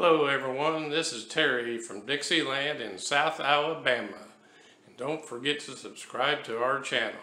Hello everyone, this is Terry from Dixieland in South Alabama. And don't forget to subscribe to our channel.